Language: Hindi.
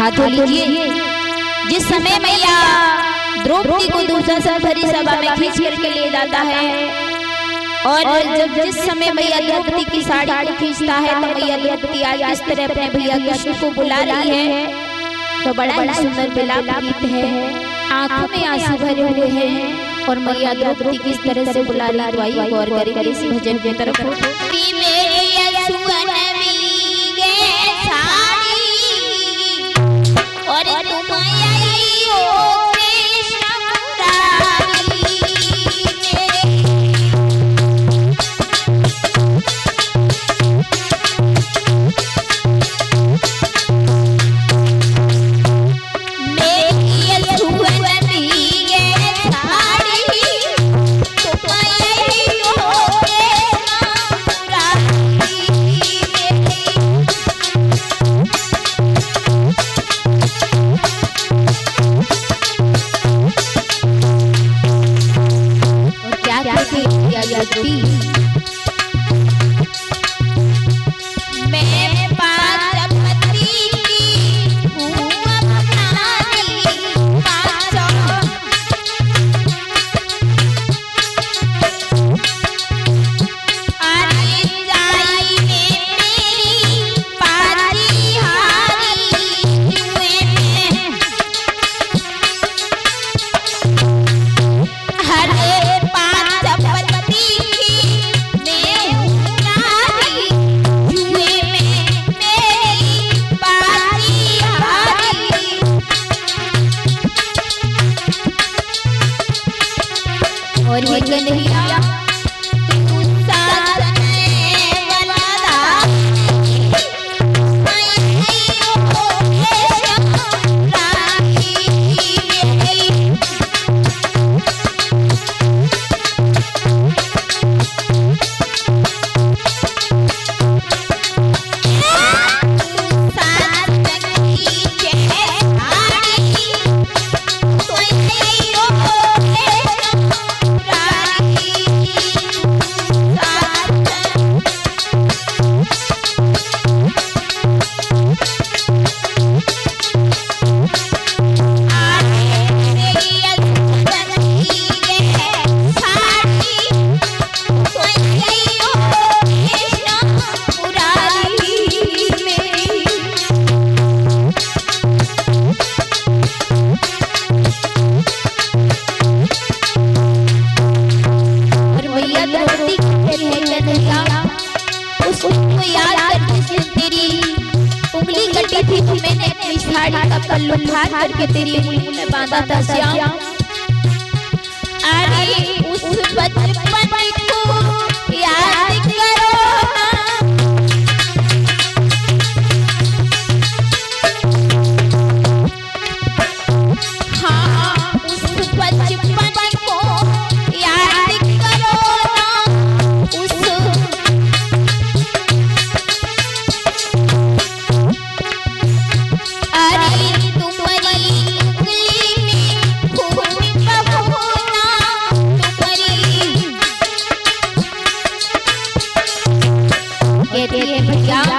हाथों लीजिए जिस समय मैया द्रौपदी को दूसरा सब भरी सभा में खींच करके ले जाता है और जब जिस समय मैया द्रौपदी की साड़ी को खींचता है तो मैया द्रौपदी आज इस तरह अपने भैया कृष्ण को बुला रही है तो बड़ा ही सुंदर मिलाप गीत है। आँखों में आँसू भरे हुए हैं और मैया द्रौपदी किस तरह से बुला रही है तो गौर करेंगे इस भजन की तरफ़ द्रौपदी और ये कन्हैया साड़ी का पल्लू फाड़ करके तेरी उंगली में बांधा था श्याम। अरे उस बचपन है भैया